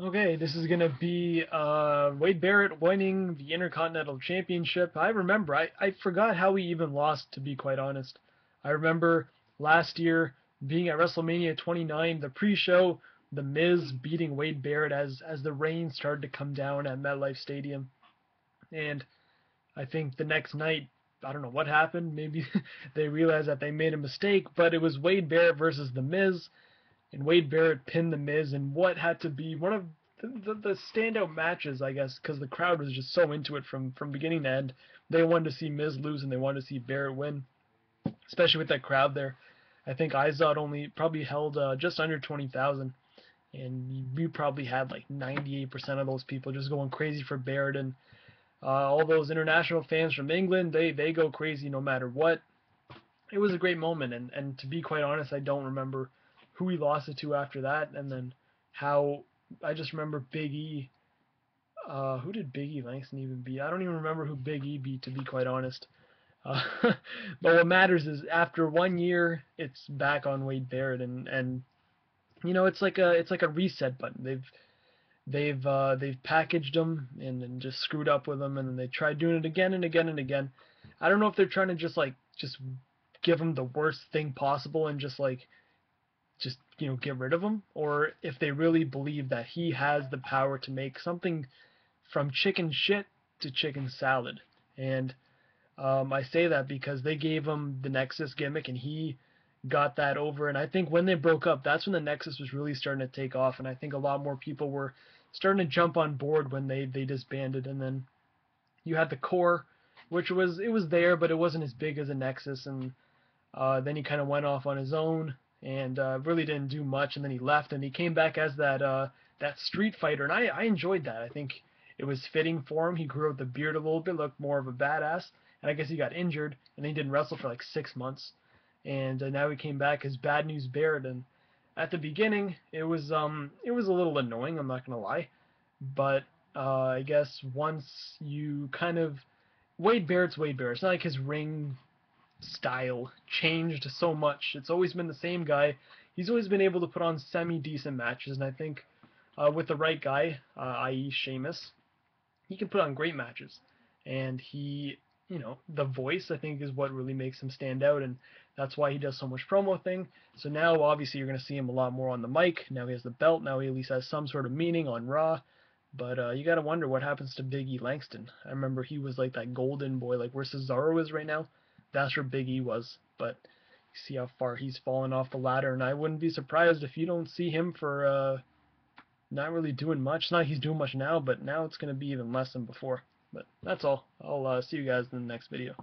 Okay, this is gonna be uh, Wade Barrett winning the Intercontinental Championship. I remember, I, I forgot how he even lost, to be quite honest. I remember last year being at WrestleMania 29, the pre-show, The Miz beating Wade Barrett as as the rain started to come down at MetLife Stadium, and I think the next night, I don't know what happened. Maybe they realized that they made a mistake, but it was Wade Barrett versus The Miz and Wade Barrett pinned The Miz in what had to be one of the, the, the standout matches, I guess, because the crowd was just so into it from, from beginning to end. They wanted to see Miz lose and they wanted to see Barrett win, especially with that crowd there. I think Izod only probably held uh, just under 20,000, and you probably had like 98% of those people just going crazy for Barrett. And uh, all those international fans from England, they, they go crazy no matter what. It was a great moment, and, and to be quite honest, I don't remember who he lost it to after that, and then how I just remember Big E. Uh, who did Big E Langston even beat? I don't even remember who Big E beat, to be quite honest. Uh, but what matters is after one year, it's back on Wade Barrett, and and you know it's like a it's like a reset button. They've they've uh, they've packaged them and, and just screwed up with them, and then they tried doing it again and again and again. I don't know if they're trying to just like just give him the worst thing possible and just like just you know get rid of him, or if they really believe that he has the power to make something from chicken shit to chicken salad. And um, I say that because they gave him the Nexus gimmick, and he got that over. And I think when they broke up, that's when the Nexus was really starting to take off. And I think a lot more people were starting to jump on board when they they disbanded. And then you had the Corre, which was it was there, but it wasn't as big as a Nexus. And uh, then he kind of went off on his own and uh, really didn't do much. And then he left, and he came back as that uh, that Street Fighter, and I I enjoyed that. I think it was fitting for him. He grew out the beard a little bit, looked more of a badass, and I guess he got injured, and he didn't wrestle for like six months, and uh, now he came back as Bad News Barrett. And at the beginning, it was um it was a little annoying. I'm not gonna lie, but uh, I guess once you kind of Wade Barrett's Wade Barrett. It's not like his ring style changed so much. It's always been the same guy. He's always been able to put on semi-decent matches, and I think uh, with the right guy, uh, i.e. Sheamus, he can put on great matches. And he, you know, the voice I think is what really makes him stand out, and that's why he does so much promo thing. So now obviously you're going to see him a lot more on the mic. Now he has the belt. Now he at least has some sort of meaning on Raw. But uh, you got to wonder what happens to Big E Langston. I remember he was like that golden boy, like where Cesaro is right now that's where Big E was. But you see how far he's fallen off the ladder, and I wouldn't be surprised if you don't see him for uh, not really doing much. Not he's doing much now, but now it's going to be even less than before. But that's all. I'll uh, see you guys in the next video.